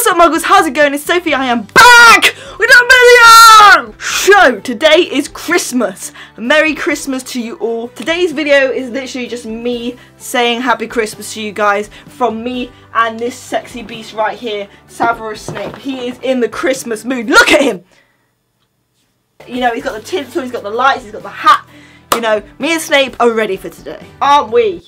What's up muggles, how's it going? It's Sophie, I am back with a video! So, today is Christmas. Merry Christmas to you all. Today's video is literally just me saying Happy Christmas to you guys from me and this sexy beast right here, Severus Snape. He is in the Christmas mood. Look at him! You know, he's got the tinsel, he's got the lights, he's got the hat. You know, me and Snape are ready for today. Aren't we?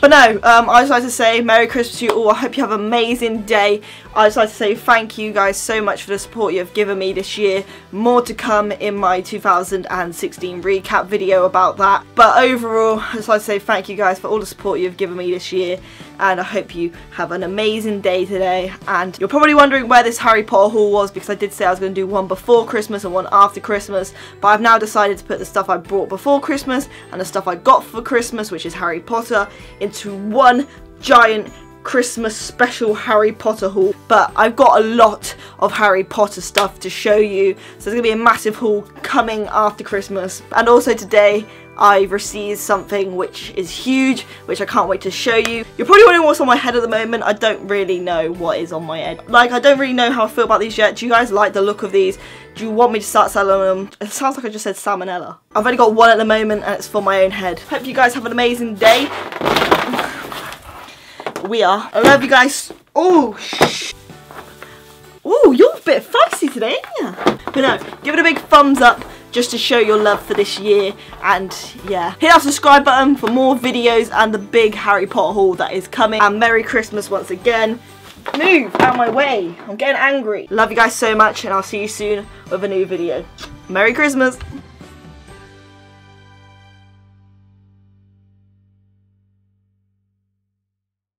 But no, um, I just like to say Merry Christmas to you all. I hope you have an amazing day. I just like to say thank you guys so much for the support you have given me this year. More to come in my 2016 recap video about that. But overall, I just like to say thank you guys for all the support you've given me this year. And I hope you have an amazing day today. And you're probably wondering where this Harry Potter haul was because I did say I was going to do one before Christmas and one after Christmas. But I've now decided to put the stuff I bought before Christmas and the stuff I got for Christmas, which is Harry Potter, into one giant Christmas special Harry Potter haul. But I've got a lot of Harry Potter stuff to show you. So there's going to be a massive haul coming after Christmas. And also today I received something which is huge, which I can't wait to show you. You're probably wondering what's on my head at the moment. I don't really know what is on my head. Like, I don't really know how I feel about these yet. Do you guys like the look of these? Do you want me to start selling them? It sounds like I just said salmonella. I've only got one at the moment and it's for my own head. Hope you guys have an amazing day. We are. I love you guys. Oh, shh. Oh, you're a bit feisty today? But no, give it a big thumbs up just to show your love for this year. And yeah, hit that subscribe button for more videos and the big Harry Potter haul that is coming. And Merry Christmas once again. Move out of my way. I'm getting angry. Love you guys so much and I'll see you soon with a new video. Merry Christmas.